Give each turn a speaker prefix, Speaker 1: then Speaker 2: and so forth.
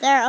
Speaker 1: There